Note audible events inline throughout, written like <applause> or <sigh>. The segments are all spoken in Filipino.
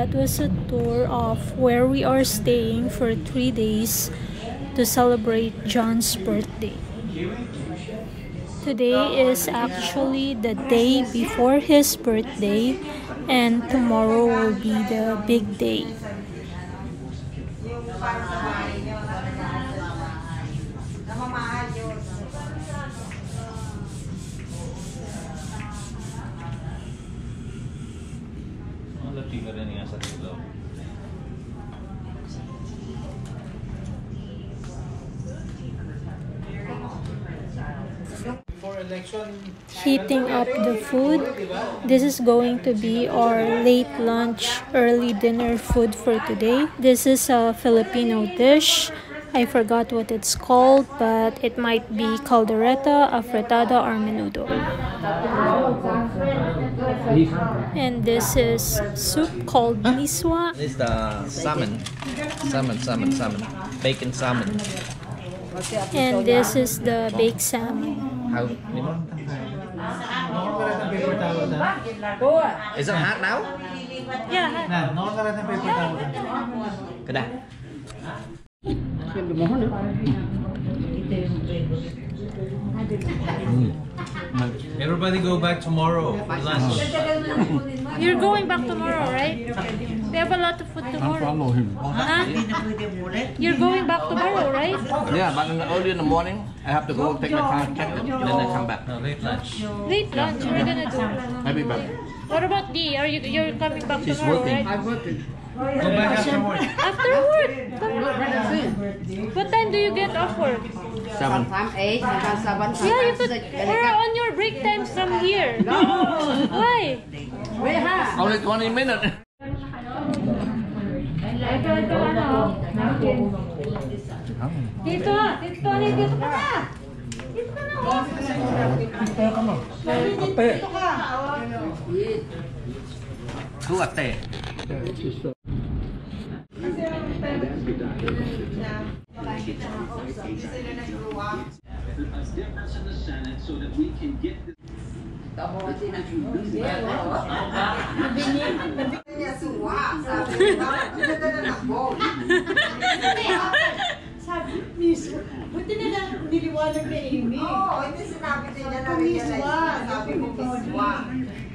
That was a tour of where we are staying for three days to celebrate John's birthday. Today is actually the day before his birthday, and tomorrow will be the big day. Heating up the food. This is going to be our late lunch, early dinner food for today. This is a Filipino dish. I forgot what it's called, but it might be caldereta, afritada, or menudo. And this is soup called miswa. This is the salmon. Salmon, salmon, salmon. Bacon salmon. And this is the baked salmon. How you know? nakuha ka ng paper towel na? Is it hot now? Yeah. Na, nakuha ka ng paper towel na? Kada. Everybody go back tomorrow for lunch. You're going back tomorrow, right? They have a lot of food tomorrow. Huh? You're going back tomorrow, right? Yeah, but early in the morning, I have to go take my car, check it, then I come back. No, late lunch. Late lunch, what are you gonna do? I'll be back. What about Dee? Are you you're coming back She's tomorrow, working. right? Go back after work. After work. Come- What time do you get off work? Seven. Sometimes eight, sometimes seven, Yeah, you sometimes could. We're on your break times from here. <laughs> Why? We have. Only 20 minutes. Dito, dito, dito ka na. Dito ka na. Two ate. Buti na lang niliwanag na Amy. Oo, hindi sinabi din niya na realize. Sabi mo, miswa. Magkadala ng boss.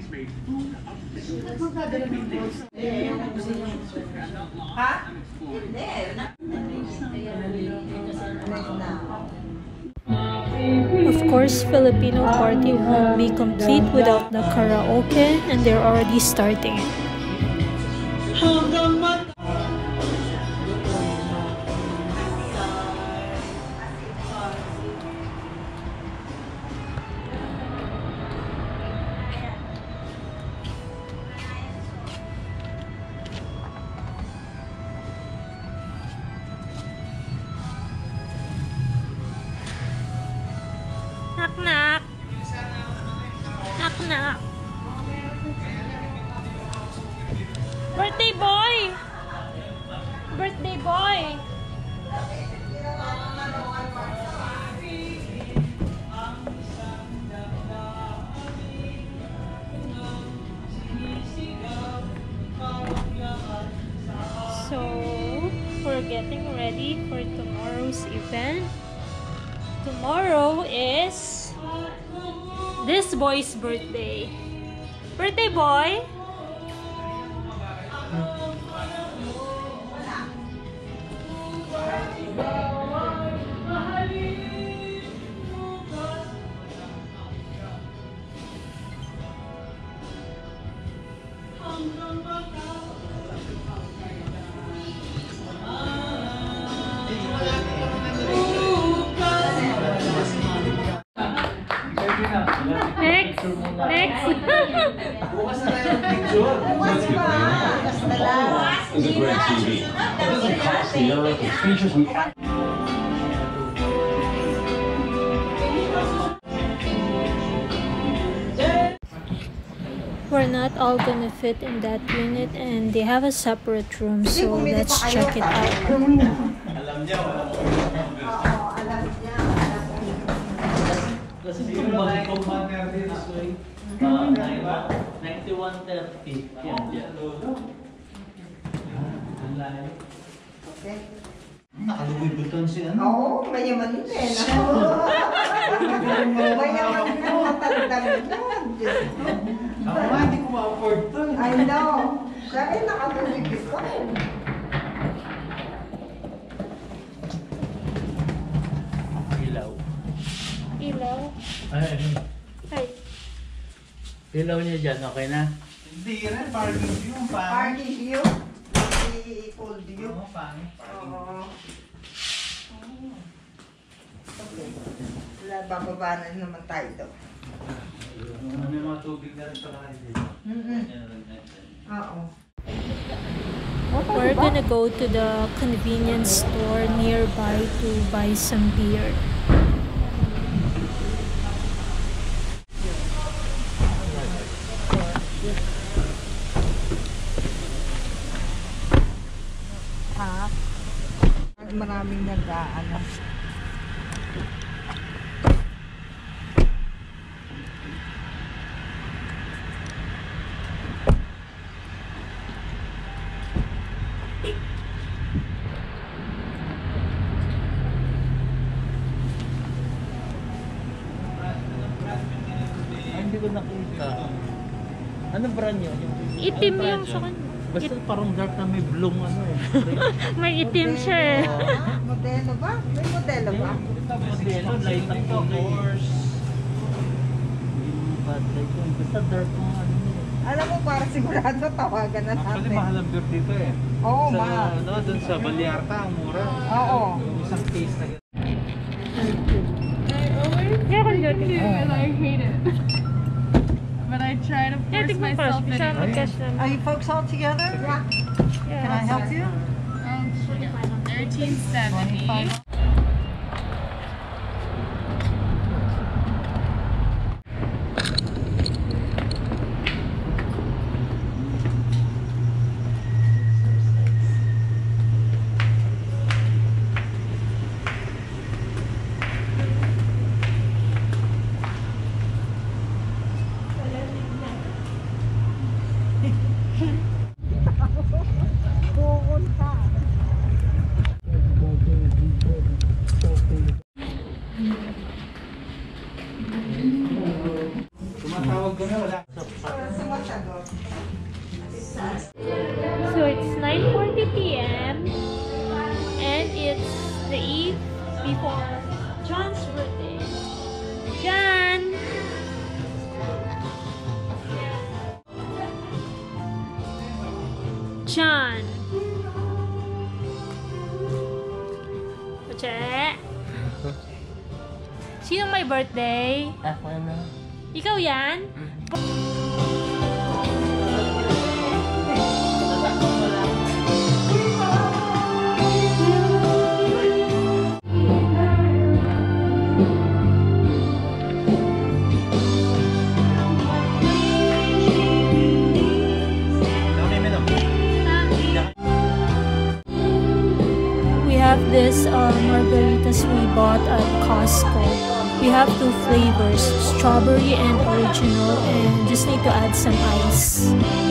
Of course, Filipino party won't be complete without the karaoke, and they're already starting it. Doesn't cost the earth. It features. We're not all gonna fit in that unit and they have a separate room so let's check it out. Alam niya, wala Kasi Hindi kung ko bakit lang kung kung din this way. Ah, 9130. Yan, yan. Nakalugoy buton si ano. Oo, mayaman din eh. Mayaman din ang matandang yan. Diyos ko. Ako nga, hindi ko ma-afford to. I know. Sabi nakatulog ito. Ilaw. Ilaw. Ay, Ay, ilaw niya dyan, okay na? Hindi rin, parking view. Pangit. Party view. I-cold view. Oo, pangit. Oo. Okay. Wala, bababa na naman tayo doon. May mga tubig na rin pala kayo dito. Oo. we're gonna go to the convenience store nearby to buy some beer. Ha? Maraming nag-ano. Ay, hindi ko nakita. Ano brand yun? Itim yung sa kanya. Basta parang dark na may bloom ano eh. <laughs> May itim siya eh. Modelo ba? May modelo ba? Modelo, light up to course. Bad light yun. Basta dark mo ano yun. Alam mo, para sigurado tawagan na Actually, natin. mahal ang beer dito eh. Oo, sa, mahal. ano, dun sa Balyarta, ang mura. Oo. Isang case na Yeah, kung dito. and I hate it. try to force yeah, Are, Are you folks all together? Yeah. yeah Can I help you? Um, 1370. Birthday? To add some ice.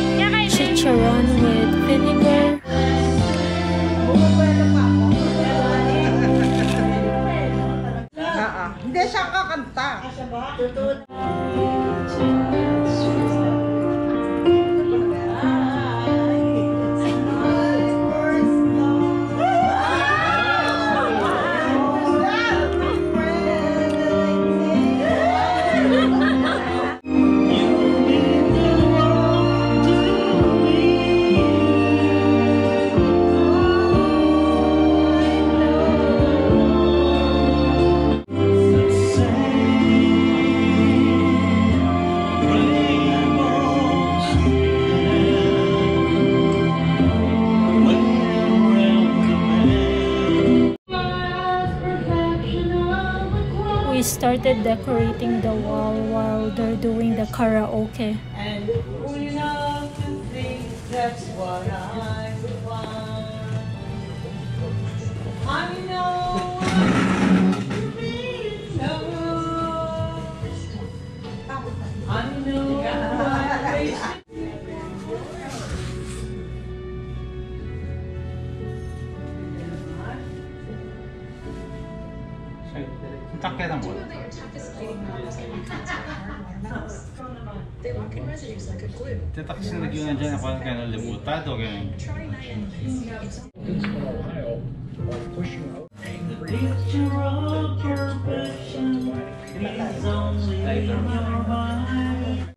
Decorating the wall while they're doing the karaoke.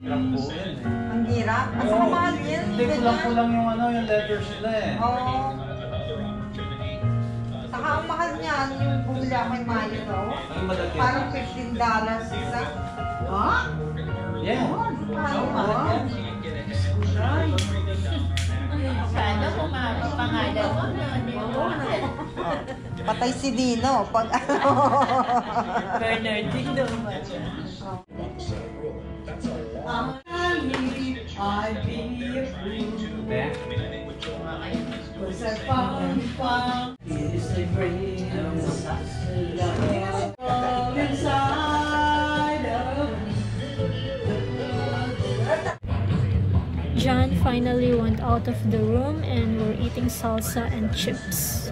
Ang hirap. Ang saka mahal yan. Hindi, kulang-kulang yung ano, yung letters nila eh. Oo. Saka ang mahal niyan, yung bumili ako kay Mayo daw. Parang $15 isa. Ha? Yeah. Mahal mahal yan. Sana kung pangalan mo na Patay si Dino pag <laughs> ano. Bernardino naman. I be a fool. Cause I found, found is the greatest love finally went out of the room and we're eating salsa and chips.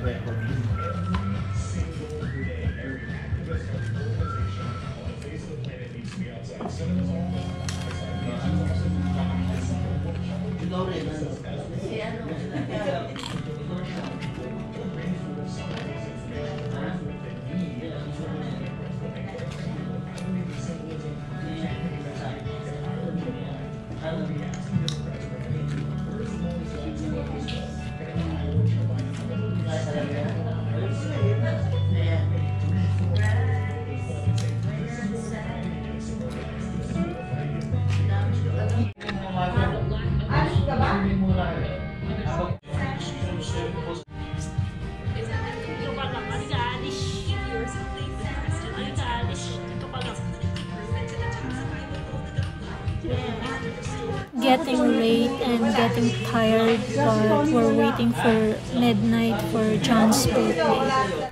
We're waiting for midnight for John's birthday.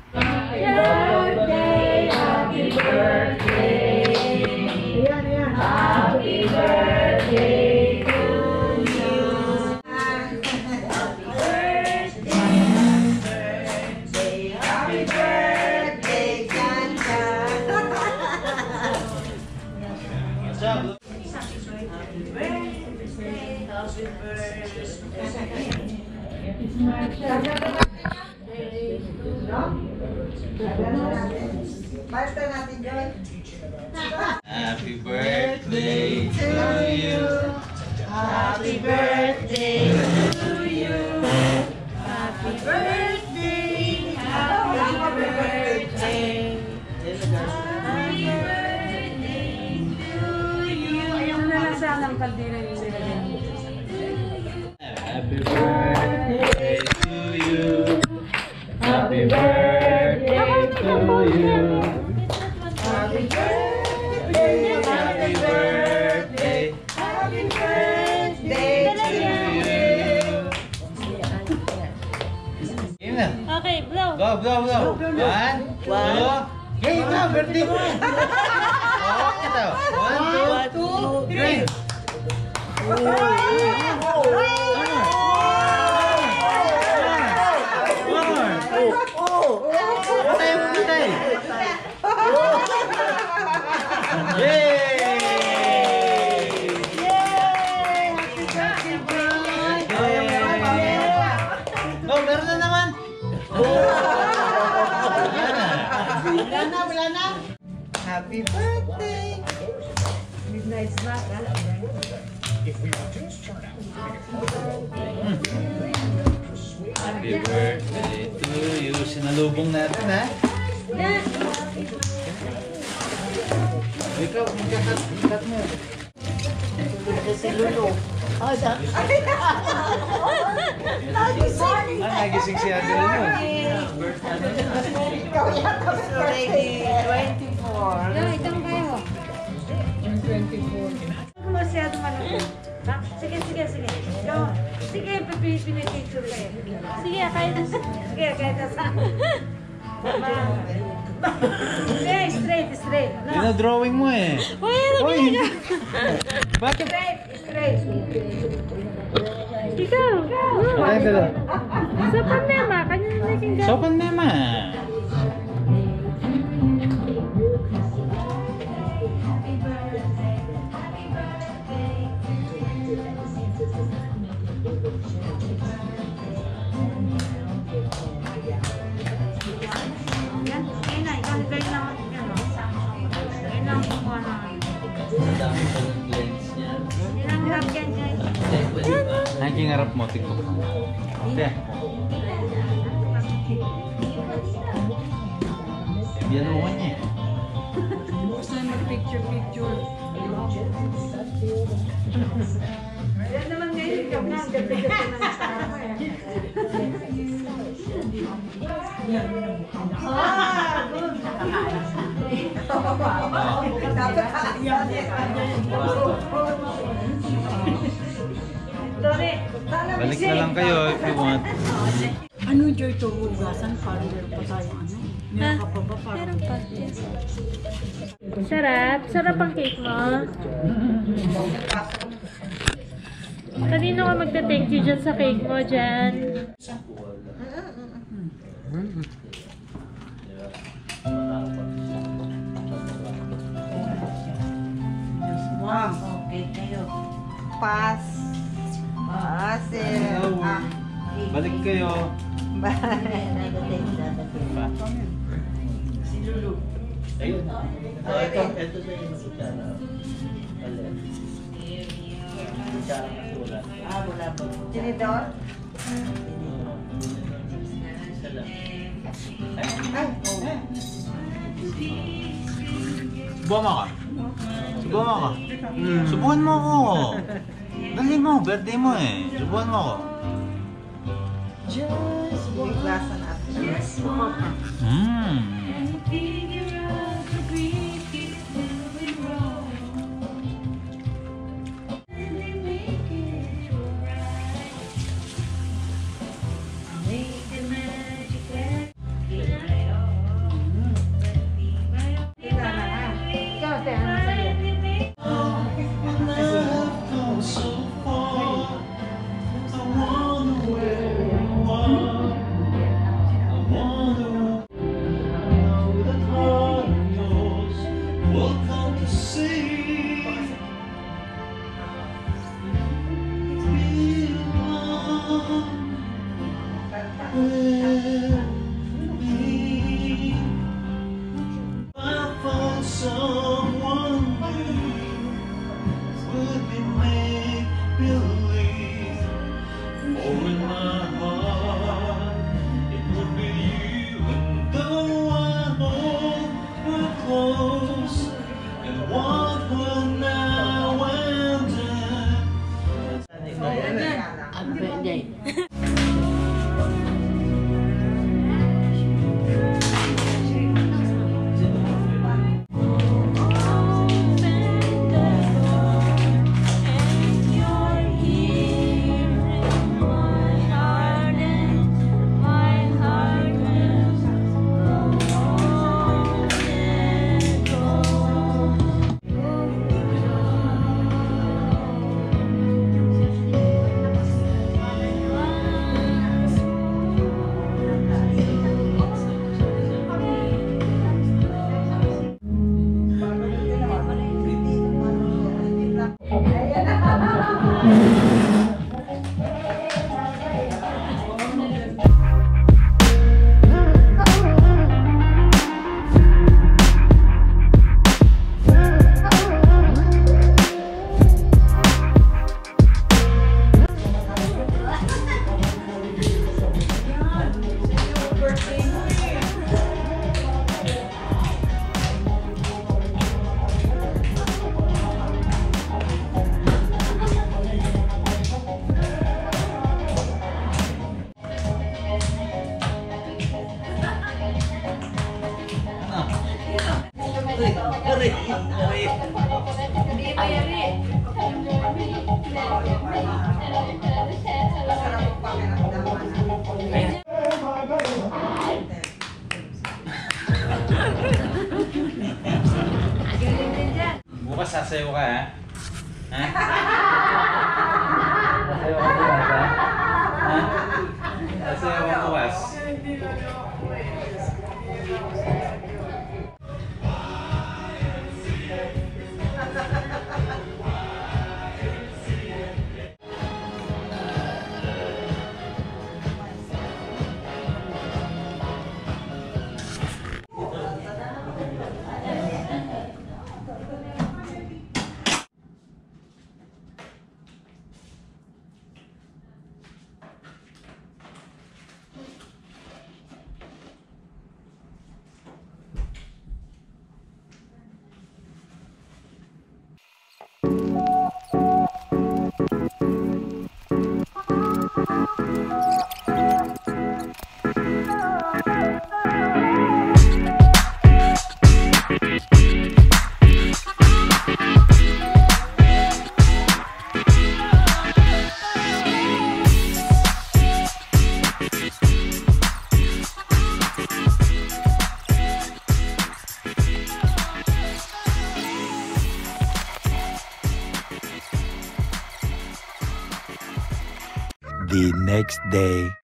Basta natin, Joy. Happy <laughs> you. Sinalubong natin, ha? Ikaw, magkakat mo. Si Lulu. Oh, da. Ah, nagising si Ate Lulu. Ikaw yata birthday. 24. Yeah, itong kayo. Masyado malaki. Ha? Sige, sige, sige. Go. Sige, pinipicture kayo. Sige, kahit Sige, kahit sa... Sige, <laughs> straight, straight. No, Dina-drawing mo eh. Uy! Bakit? straight, straight. Ikaw! Ay, dala. Sa panema, kanya na naging Sopan mema. Yan, Ang dami pa ng lens niya. Yan ang lagyan niya. Nakingarap mo, TikTok. Te. Biyan mo niya. Gusto na mag-picture-picture. Yan naman ngayon, ikaw na. Ang ganda-ganda ng kasama mo, eh. Ah, good. Balik na lang kayo if you want. Ano joy to hugasan? Parang meron pa tayo ano? Meron pa ba? Parang Meron pa. Yes. Sarap. Sarap ang cake mo. Kanino ka magta-thank you dyan sa cake mo dyan? Wow, Pass. Basil. Ah, Balik kayo. si Lulu. Ayun. Ah, ito, ito sa inyo kutsara. Alin. Kutsara kasi wala. Ah, wala po. Tinidor? Ay, oh. Mo ka. Subuhan mo ka. Subuhan mo ako. <laughs> Dali mo, birthday mo eh. Subuhan mo ako. Hugasan natin. Mmm. Day.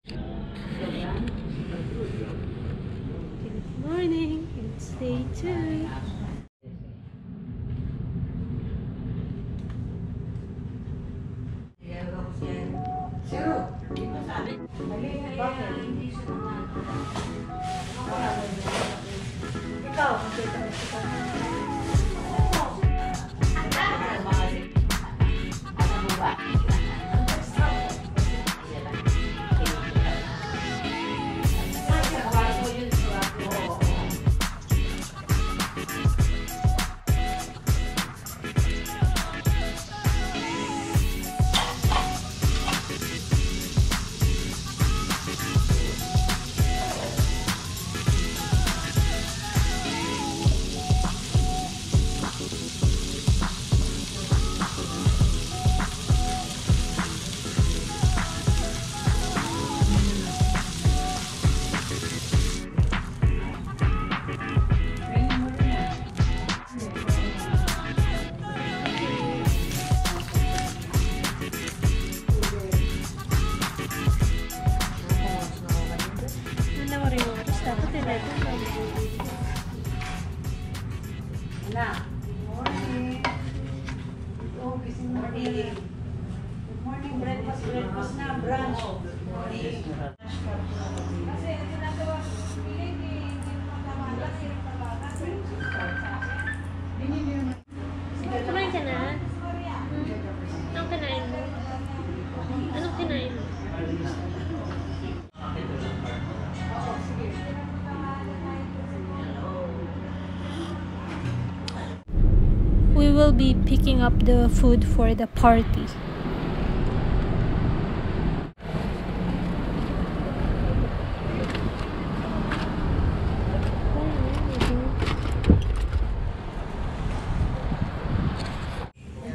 Be picking up the food for the party.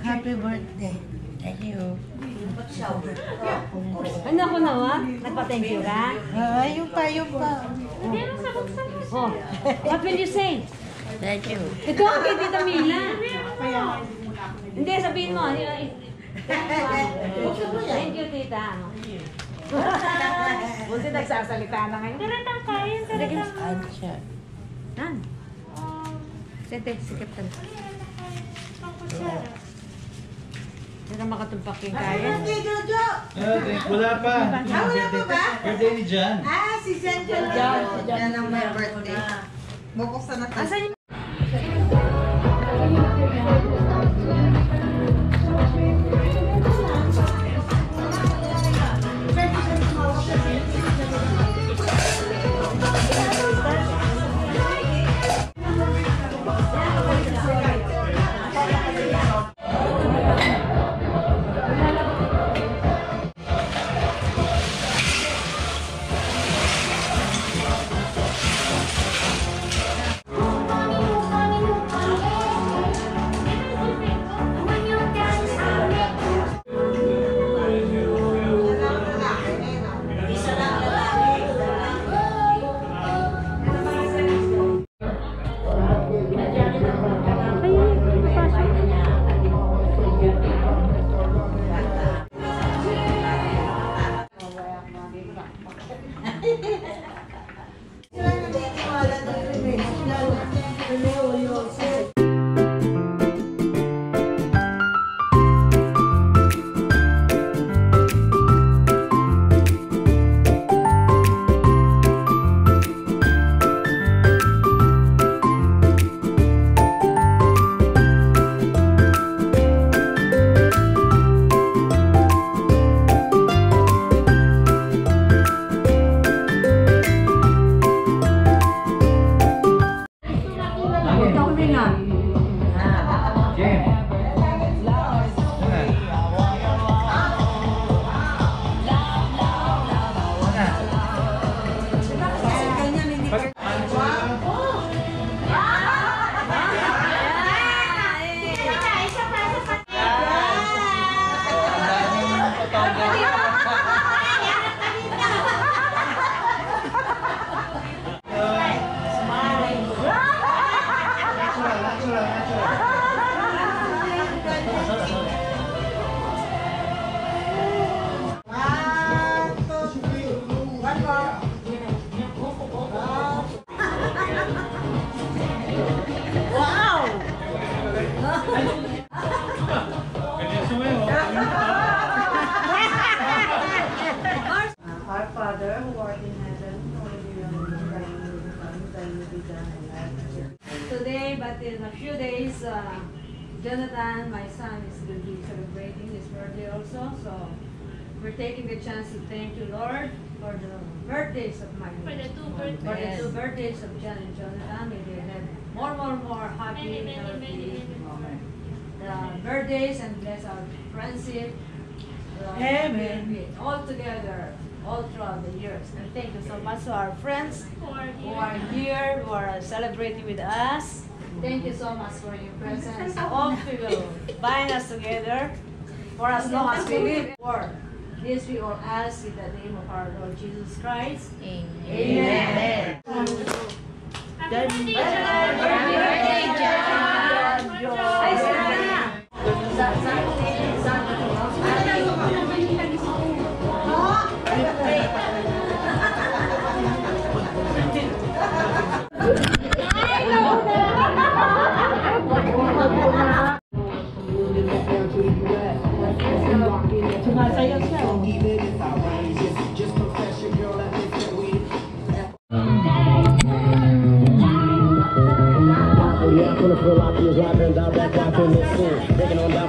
Happy birthday. Thank you. Ano ako nawa? Nagpa-thank you ka? Ah, yung pa, yung pa. Oh, what will you say? Thank you. Ito ang kay Tita Mila. Hindi, sabihin mo. ano, <laughs> Thank you, Tita. Ano? Buti nagsasalita na ngayon. Taratang kain, taratang. Ansya. Nan. Sete, sikip ka. Na makatumpak yung kaya. Jojo! Eh, wala pa. Ah, wala pa ba? Birthday ni Jan. Ah, si Jan Jan. Jan, ang may birthday. Bubuksan na tayo. Few days, uh, Jonathan, my son, is going to be celebrating his birthday also. So we're taking the chance to thank you, Lord, for the birthdays of my For the two For the birthdays. two birthdays of John and Jonathan. May they have more, more, more happy, Many, many, healthy many, many more. the birthdays and bless our friendship. uh, Amen. All together, all throughout the years. And thank you so much to our friends Who are who are here, who are celebrating with us. Thank you so much for your presence. <laughs> All of you will bind us together for as long as we live. For this we all ask in the name of our Lord Jesus Christ. Amen. Happy birthday, John! Yeah, I'm gonna feel like you're rapping, down back, rapping this scene. Breaking on down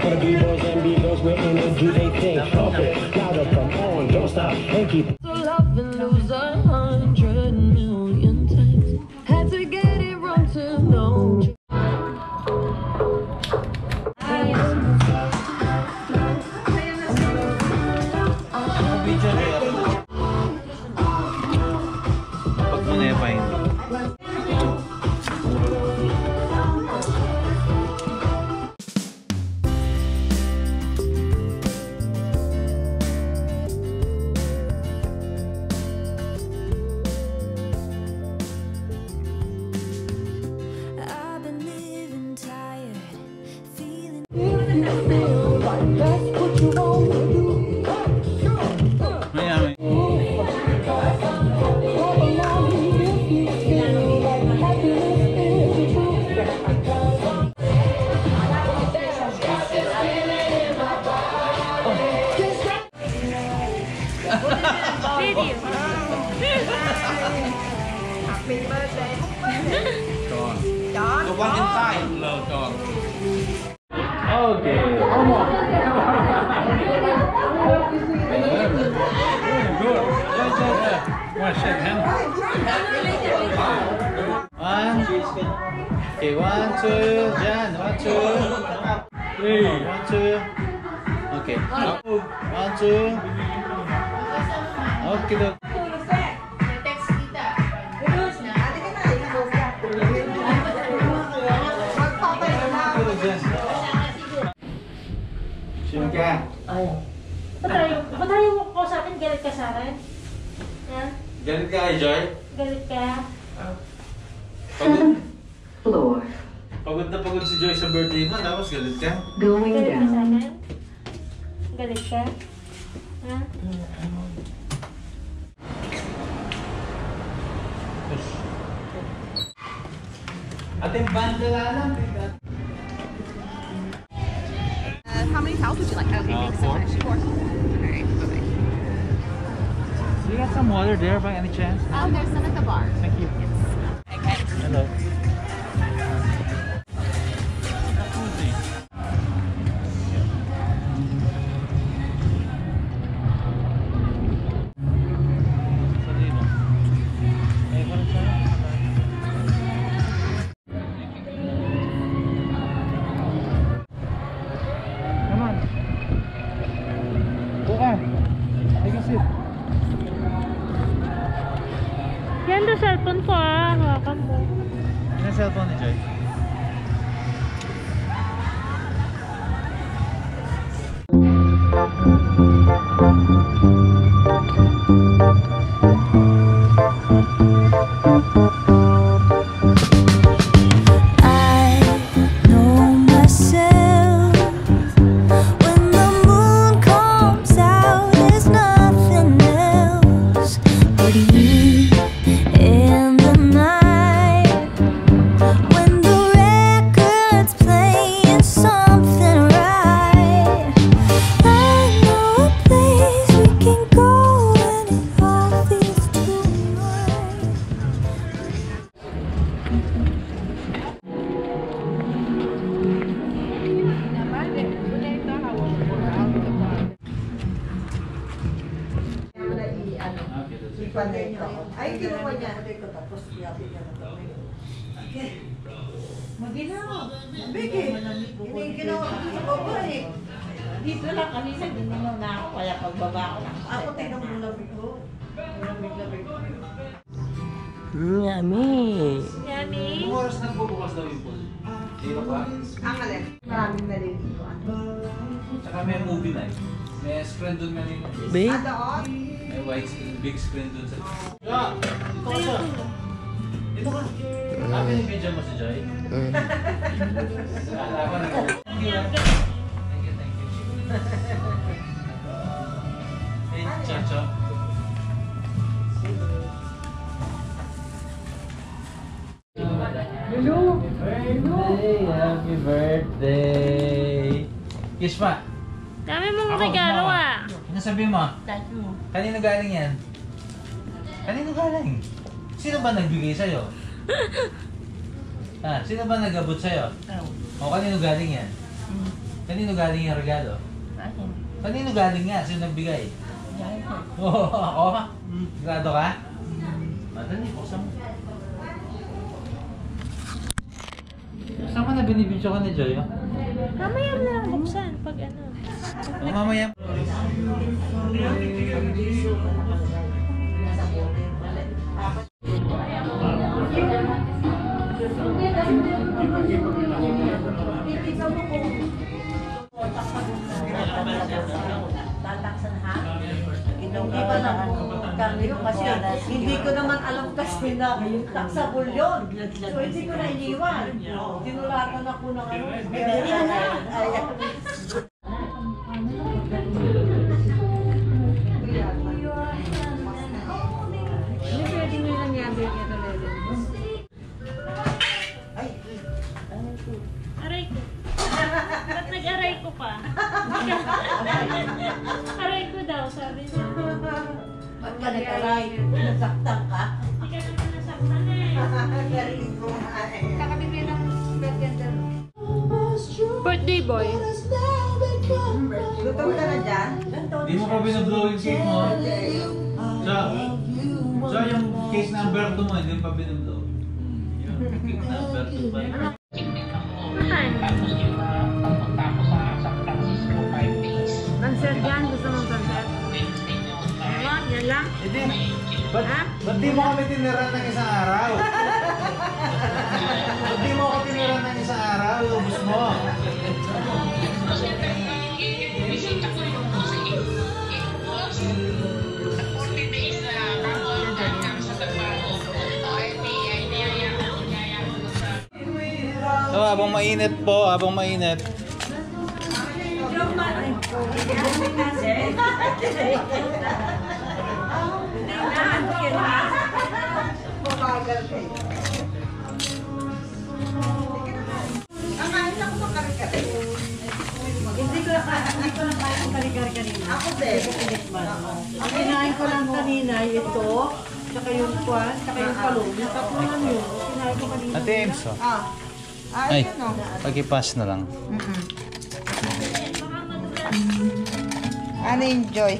Birthday! Happy birthday! Kiss pa! Dami mong Ako, regalo ah. Ano sabi mo? Dahil mo. Kanino galing yan? Kanino galing? Sino ba nagbigay sa'yo? <laughs> ah, sino ba nag-abot sa'yo? O kanino galing yan? Kanino galing yung regalo? Akin. Kanino galing nga? Sino nagbigay? Dahil ko. <laughs> Oo, ako? Sigurado ka? Madali, buksan mo. Saan ka na binibidyo ka ni Joy? oh? Mamaya mo lang buksan pag ano. O, mamaya. Tataksan ha? Hindi pa lang kami kasi hindi ko naman alam kasi na taxable yun. So hindi ko na iniwan. Tinulatan ako ng ano. Hindi na. Aray ko. Ba't nag-aray ko pa? <laughs> aray ko daw, sabi niya. Ba't ka nag-aray? Nasaktan ka? Hindi ka naman nasaktan eh. <laughs> Galing ko nga eh. Kakabibili ng birthday Birthday boy. Gutom ka na dyan? Hindi mo pa binablow yung cake mo. Sa, sa yung cake number 2 mo, hindi mo pa binablow. Yun, cake number 2 pa yun. Pansit yan? Gusto lang? Hindi. Ba't, ba't di mo kami tiniran ng isang araw? ba't di mo ako tiniran ng isang araw? Ubus mo. So, habang mainit po, habang mainit. Mabagal kayo. Ang kain ako sa kare-kare. Hindi ko na hindi ko na kaya ang kare-kare kanina. Ako din. Ang kinain ko lang kanina, ito, tsaka yung kwan, tsaka yung palong. Yung tatlo lang yun. Kinain ko kanina. Ate Ems, oh. Ah. Ah, Ay, yun o. pakipas na lang. Ano enjoy?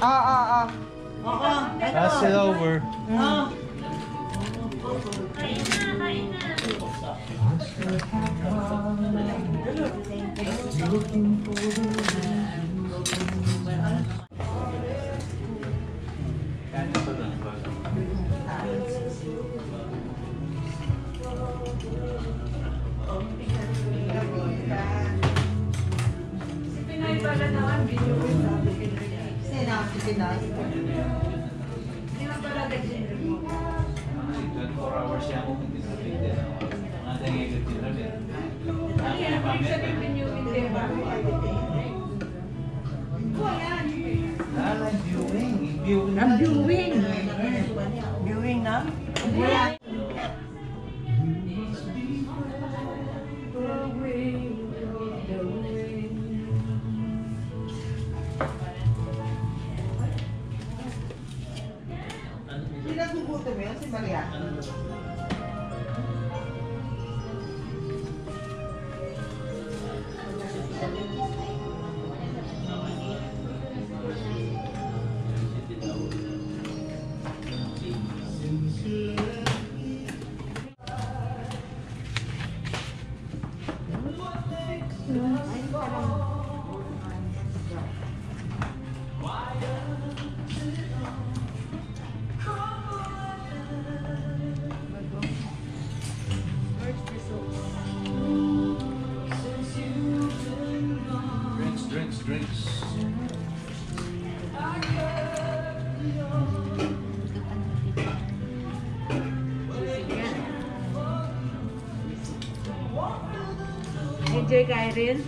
Ah, ah, ah. Oo. Pass it over. Oo. Sino? Si Pinay? 24 hours siya Ah, ang viewing. Viewing Ang na. viewing. Viewing na? 这没有字么连这个 Enjoy ka,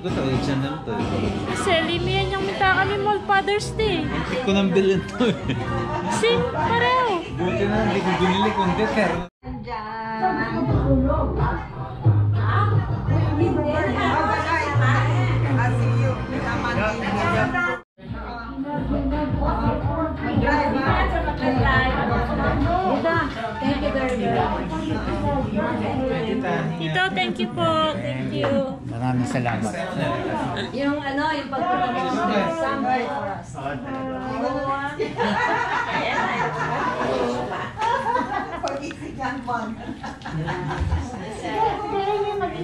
ko to, H&M to. Kasi limi yan yung minta kami Mall Father's Day. Hindi ko nang bilhin to eh. Sin, pareho. Buti na hindi ko binili kundi pero. Tito, thank you po. Thank you. Maraming salamat. Yung ano, yung pagpunta mo, example for us. Pag-isig ang one.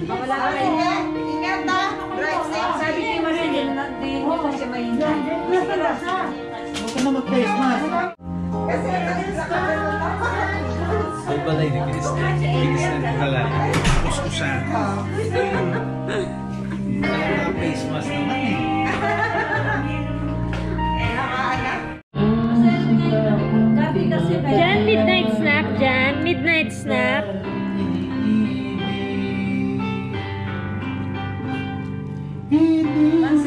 Wala ka rin. Ingat na. Drive safe. Sabi ko mo hindi mo kasi maingay. Huwag ka na mag-face mask. Kasi sa kapatid. Ay balay na kinis na. Kinis na pala. Kuskusan. Naka face mask naman eh. Jan, midnight snack, Jan. Midnight snack. Midnight snack.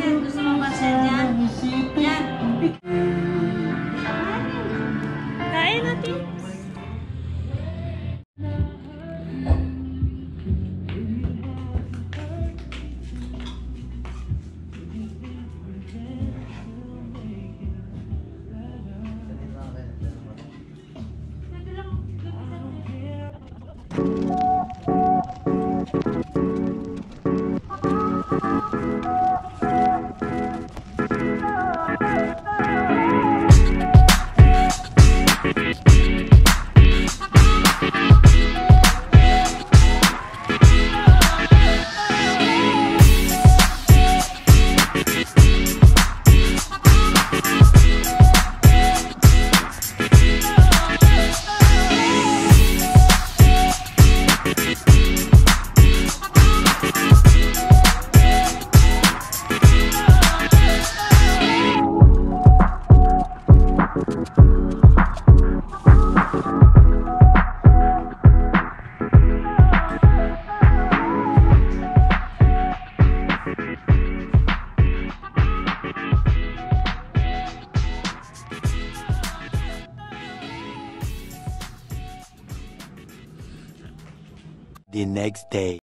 next day.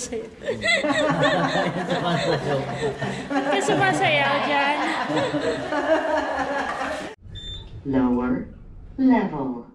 masaya. Hindi <laughs> ka masaya dyan. Lower level.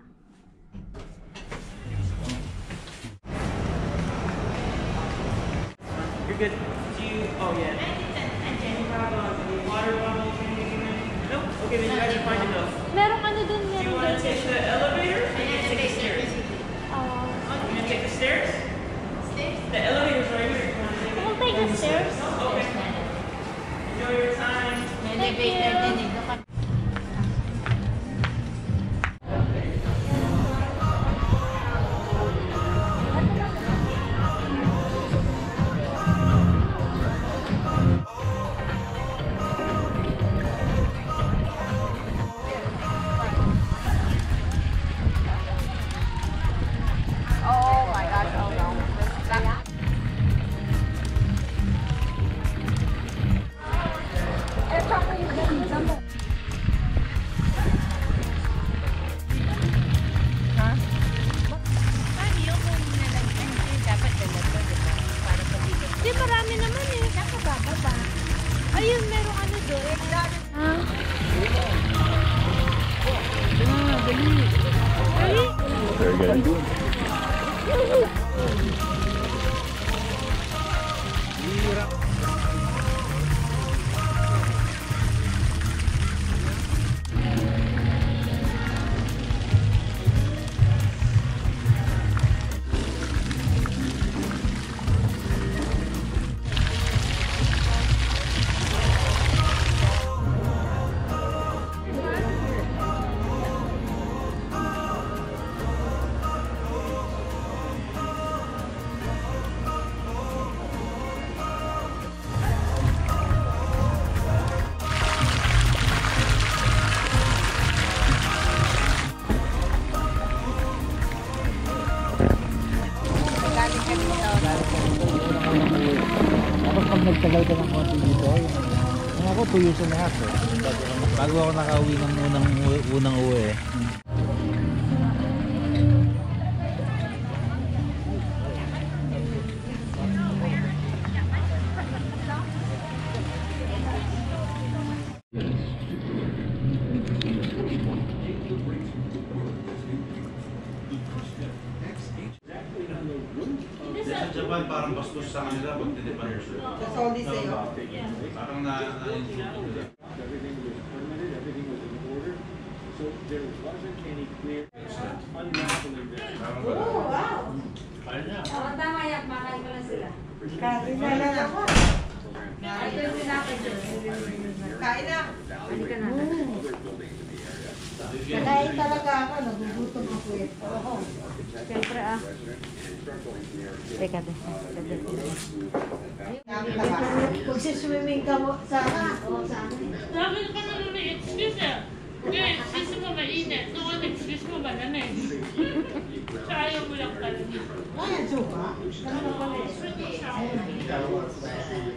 bago ako nakauwi ng unang, unang uwi eh. Sa Japan, parang bastos sa kanila pag deliver. That's all they say. Parang na-insulto Kain na lang ako. Kain na. Na. Kakain talaga ako. Nagugutom ako eh. Oo. Siyempre ah. Teka, teka. Kung siswimming ka mo, sana. Oo, sana. Sabi ka na nung excuse eh. Ngayon, excuse mo mainit. Noon, excuse mo malamig. Sa ayaw mo lang talaga. Ay, suka.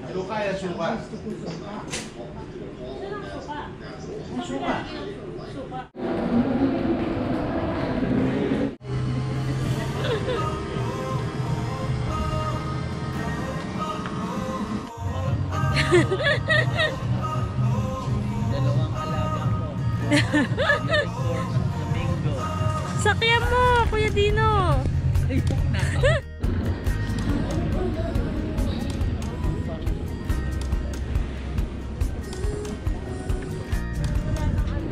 Suka yan, suka. Ang <laughs> suka. Dalawang alaga ko. <laughs> Sakyan mo, Kuya Dino.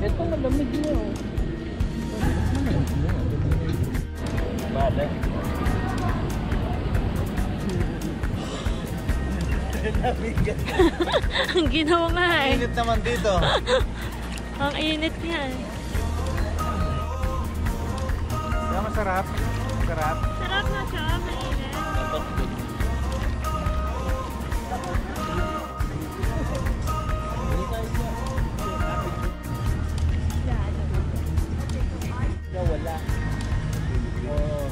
Ito malamig mo. Bale. <laughs> Ang ginawa nga eh. Init naman dito. <laughs> Ang init nga eh. Kaya masarap. Masarap. Sarap na siya, mainit. Wala. Oo.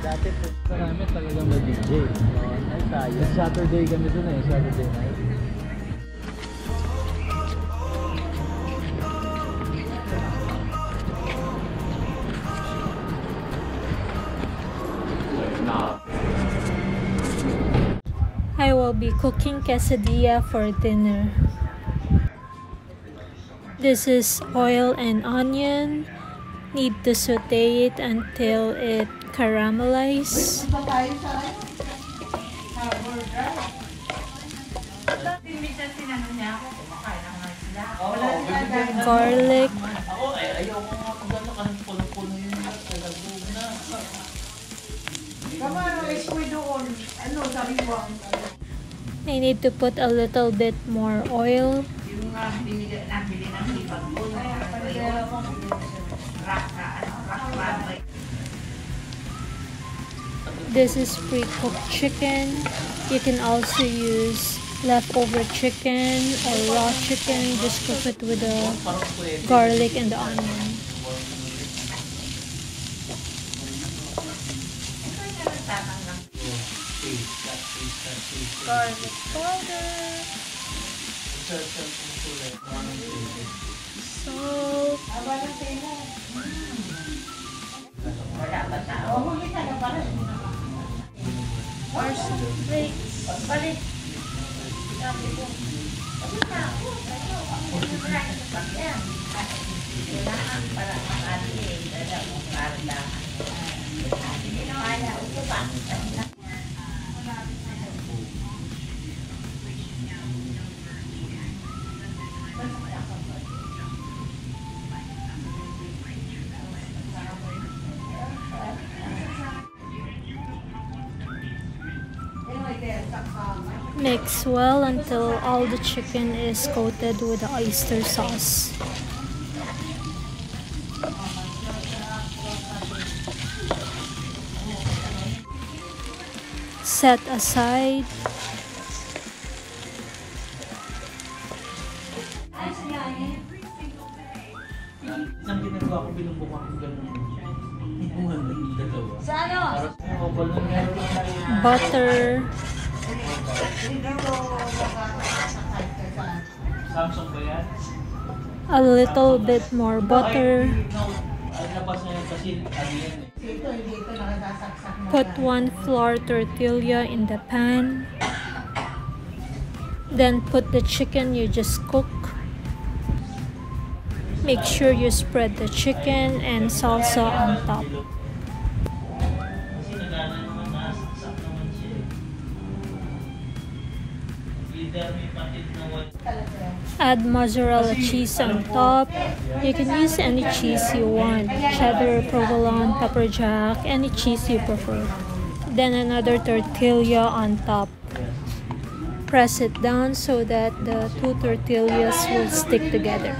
Dati po. Sa namin talagang mag-DJ. Ay, sayang. Saturday kami dun eh. Saturday night. cooking quesadilla for dinner. This is oil and onion. Need to saute it until it caramelizes. Garlic. Come on, let's I need to put a little bit more oil. Yung nga binili, nabili ng hipag ko. Rock na, ah, ano, rock runway. This is pre-cooked chicken. You can also use leftover chicken or raw chicken. Just cook it with the garlic and the onion. Mix well until all the chicken is coated with the oyster sauce. Set aside. Isang ginagawa ko, binubuka ko gano'n. Yung dalawa. Sa ano? Parang ako ba nung meron na Butter. A little bit more butter. Put one flour tortilla in the pan. Then put the chicken you just cooked. Make sure you spread the chicken and salsa on top. Add mozzarella cheese on top. You can use any cheese you want. Cheddar, provolone, pepper jack, any cheese you prefer. Then another tortilla on top. Press it down so that the two tortillas will stick together.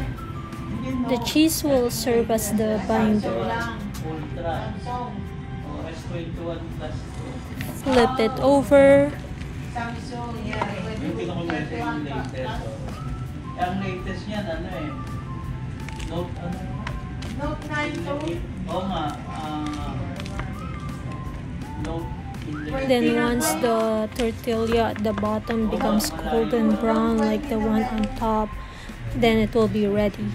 The cheese will serve as the binder. Flip it over. Ang latest niyan, ano eh. Note, ano? Note 9 to. Oo nga. Note Then once the tortilla at the bottom becomes golden brown like the one on top, then it will be ready.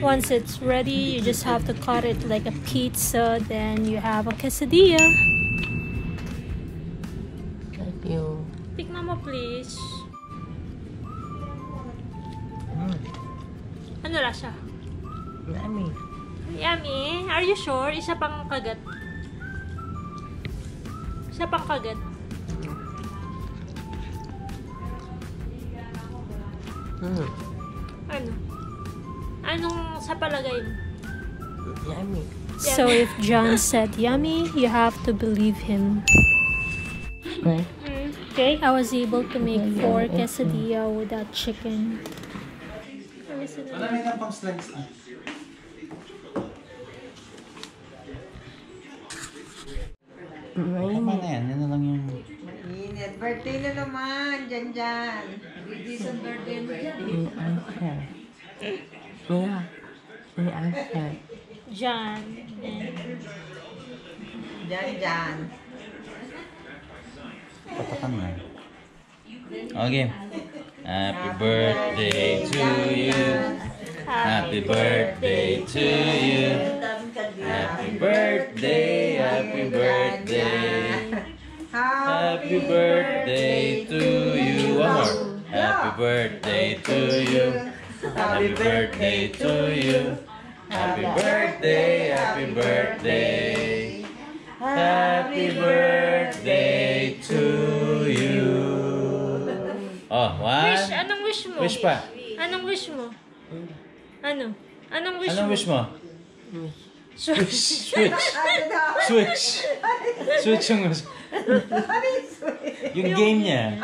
Once it's ready, you just have to cut it like a pizza, then you have a quesadilla. Thank you. Tikman mo please. Ano lasa? Yummy. Yummy. Are you sure? Isa pang kagat. Isa pang kagat. Mm. Ano? Anong sa palagay mo? Yummy. So if John said yummy, you have to believe him. Right. Okay, I was able to make four quesadilla without chicken. Marami na pang slice ah. Rainy. Tama na yan. Yan na lang yung... Mainit. Birthday na naman. Dyan, dyan. Reason birthday mo dyan. May answer. Yeah. May answer. John. Dyan, dyan. Patakan na. Okay. Happy birthday to you. Happy birthday to you. Happy birthday, happy birthday. Happy birthday to you. One more. Happy birthday to you. Happy birthday to you. Happy birthday, happy birthday. Happy birthday to you. Oh, one. Wish, anong wish mo? Wish pa. Anong wish mo? Ano? Anong wish Anong mo? wish mo? Switch. <laughs> Switch. Switch. Switch yung wish. Yung game niya.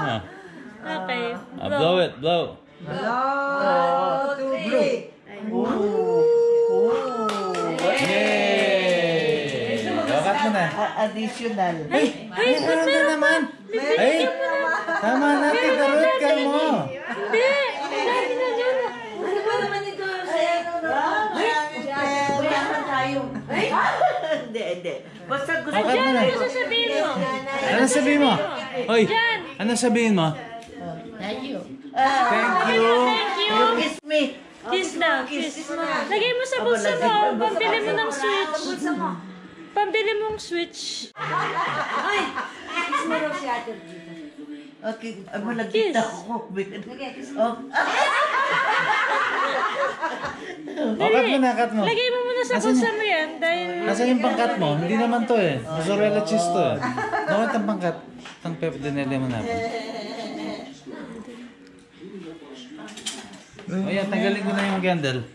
Ah. Okay. Ah, blow it, blow. One, two, three. Yay! Bakat mo na. Additional. Ay, ay, meron naman? Ay, tama na, titarot ka mo. Hindi. Dami na dyan. Ano ba naman ito? Tayo. Hindi, hindi. Basta gusto na. Ano sasabihin mo? Ano sabihin mo? Hoy, ano sabihin mo? Thank you. Thank you. You. Kiss me. Kiss daw. Kiss. Lagay mo sa bulsa mo. Pambili mo ng switch. Pambili mong switch. Ay! Kiss mo raw si ate dito. Okay, ay mo nagkita ko. Oh. Cut mo na, cut mo. Lagay mo muna sa Asan bulsa mo yan. Dahil... Nasaan yung pangkat mo? Hindi naman to eh. Mozzarella cheese to eh. Nakawit ang pangkat. Ang pep dinele mo namin. O yan, tanggalin ko na yung candle. Mo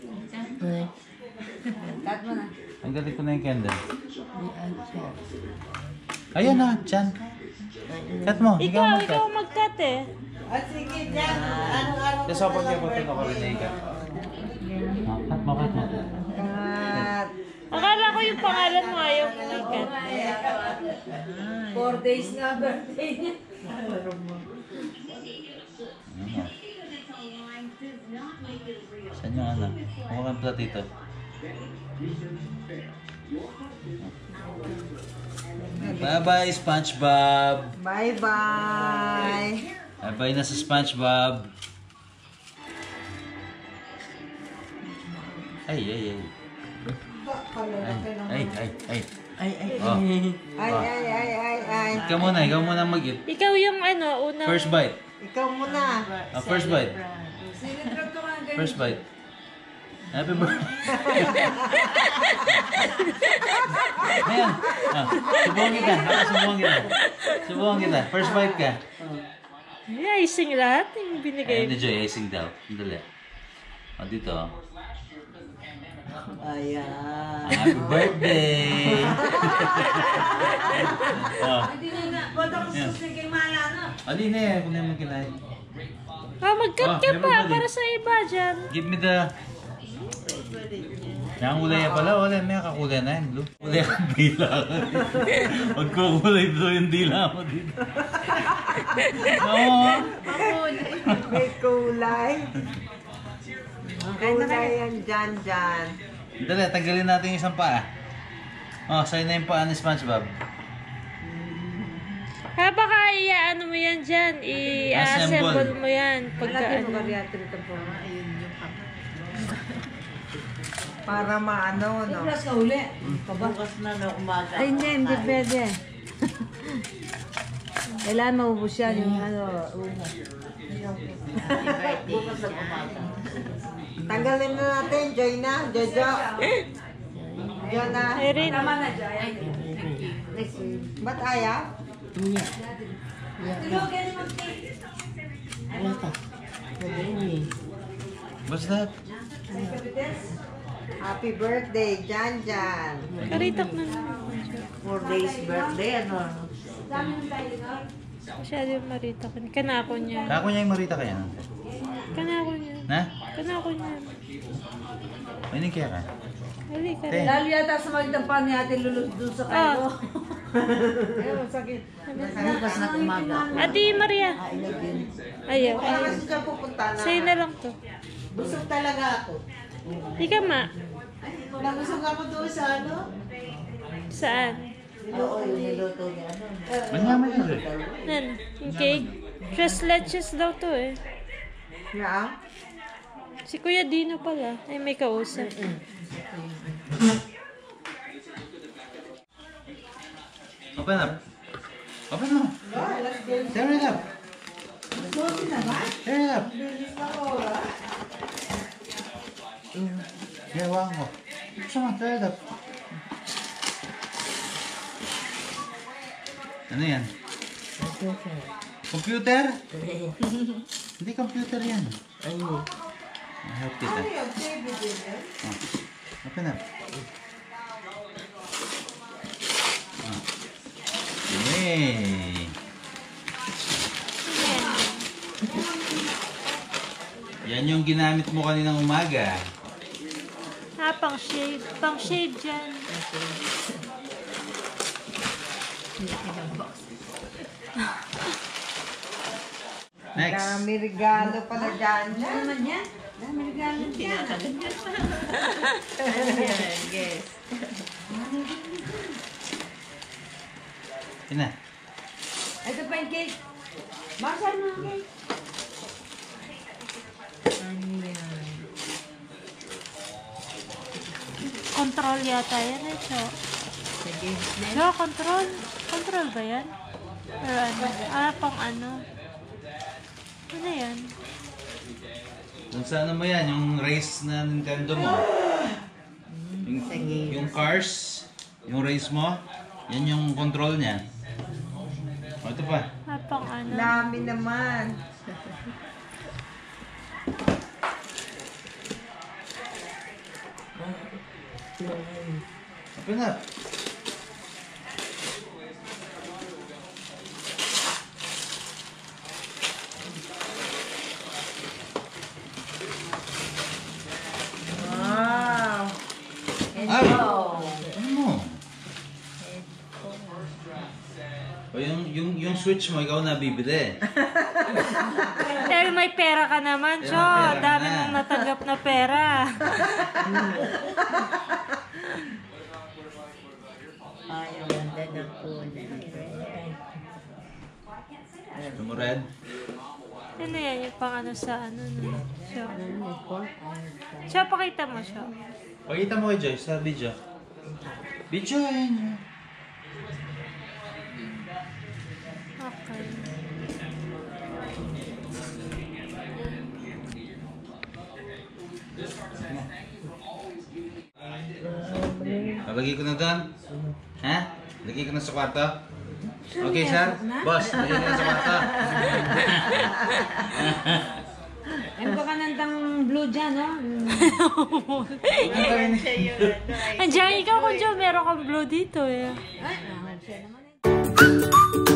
na. Tanggalin ko na yung candle. Ayan na, Chan. Cut mo. Ikaw Ikaw, mag-cut. ikaw mag-cut eh. At sige, dyan. Ano-ano. Kasi sa pag ko ito ko rin ka. Ah, Cut mo, cut mo. Akala ko yung pangalan mo ayaw mo i-cut. Four days na birthday niya. Ano mo? Saan yung ano? Huwag kang platito. Bye-bye, SpongeBob! Bye-bye. Bye-bye na sa SpongeBob! Ay, ay, ay. Ay, ay, ay, ay. Ay, ay, Oh. Ay, ay, ay, ay, ay. Ikaw muna, ikaw muna mag-eat. Ikaw yung ano, unang... First bite. Ikaw muna. Ah, first bite. Sinitrap ko nga ganyan. First bite. Happy birthday. <laughs> Ayan. Ah, subuhan kita. Ako, subuhan kita. Subuhan kita. First bite ka. Yeah, icing lahat yung binigay. Ayan, enjoy. Icing daw. Dali. O, dito. Ayan. Happy birthday! oh. Hindi na na. Susunod kay Mala, no? Ali na yan. Kung naman kinain. Ah, mag-cut Oh, ka pa para sa iba dyan. Give me the... Yang kulay yan pala. Wala, may kakulay na yan. Blue. Kulay ang dila. <laughs> Magkukulay blue yung dila mo dito. Oo. May kulay. Ang kulay yan dyan, dyan. Dali, tanggalin natin yung isang paa. Oh, sa'yo na yung paa ni Spongebob. Ha, baka i-ano mo yan dyan. I-assemble Assemble. mo yan. Pagka Malaki mo ano. bariatric ka po. Ayun yung Para maano, no? Plus ka uli. Bukas na na umaga. Ay, hindi, hindi pwede. Kailangan maubos yan yung ano, ubos. Bukas na umaga. Tanggalin na natin, Joy na, Jojo. Jojo na. Erin. Tama na dyan. Ba't ayaw? Tulogin mo, Kate. What's that? Happy birthday, Jan Jan. Karitak na. Four days birthday, ano? Masyado yung marita ko. Kanako niya. Kako niya yung marita kaya. Kanako niya. Na? Kanako niya. Ayun kaya ka. Hali ka Te. rin. Lalo yata sa magdampan ni Ate Lulus doon sa kayo. Ayun, sakit. Bukas na umaga. Ate Maria. Ayaw. Kaya ayaw. na. Sa'yo na lang to. Busog talaga ako. Ika ma. Nabusog ako doon sa ano? Saan? Oo, yung niluto niya, ano? Manyaman yun eh. Nan, yung cake. Tres leches daw to eh. Na? Si Kuya Dino pala. Ay, may kausap. Open up. Open up. Tear it up. Tear it up. Wag mo. Gusto mo, tear it up. Ano yan? Computer? Hindi computer yan. Ayun. Help kita. Oh. Open up. Yay! Yan yung ginamit mo kaninang umaga. Ah, pang shade. Pang shade dyan. Next. Dami regalo pala dyan. Ano naman yan? Dami regalo dyan. Yes. <laughs> Yun na. Ito pa yung cake. Marshal mo ang cake. Control yata yan eh, Cho. Cho, control. Control ba yan? Or ano? Ah, pang ano? Ano yan? Kung sa ano mo yan, yung race na Nintendo mo. Yung, yung cars, yung race mo, yan yung control niya. O, ito pa. Ah, pang ano? Dami naman. Open up. Wow. Ay! Ano mo? O yung, yung, yung switch mo, ikaw na bibili. Dahil <laughs> may pera ka naman, May Cho. pera ka Dami na. mong natanggap na pera. Ay, ang ganda ng kulay. Gusto mo red? Ano yan? Yung pang ano sa ano no? Cho. Cho, pakita mo, Cho. Pakita mo kay Joy sa video. Video, ayun. Okay. lagay ko na doon. Ha? Lagay ko na sa kwarto. Okay, sir? Boss, lagay ko na sa kwarto. <laughs> Ano ba ka nandang blue dyan, no? <laughs> Andiyan, ikaw kung dyan, meron kang blue dito eh. Ay, naman siya naman.